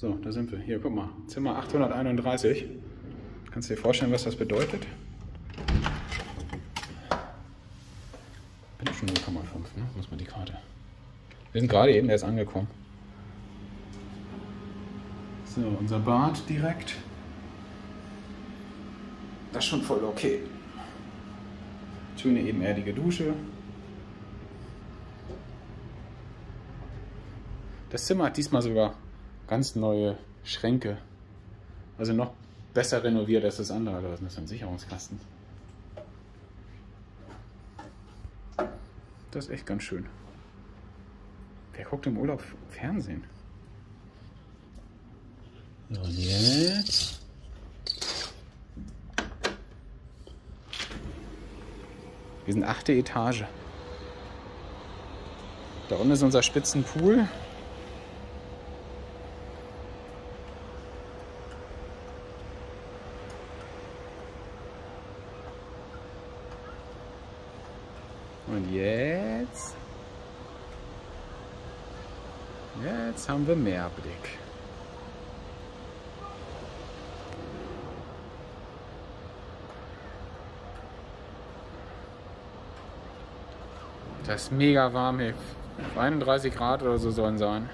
So, da sind wir. Hier, guck mal. Zimmer 831. Kannst du dir vorstellen, was das bedeutet? Bin schon 0,5, ne? Muss man die Karte. Wir sind gerade eben erst angekommen. So, unser Bad direkt. Das ist schon voll okay. Schöne ebenerdige Dusche. Das Zimmer hat diesmal sogar ganz neue Schränke. Also noch besser renoviert als das andere. Das ist ein Sicherungskasten. Das ist echt ganz schön. Wer guckt im Urlaub Fernsehen? So, und jetzt. Wir sind achte Etage. Da unten ist unser Spitzenpool. Und jetzt. Jetzt haben wir Meerblick. Das ist mega warm hier. 31 Grad oder so sollen sein.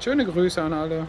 Schöne Grüße an alle.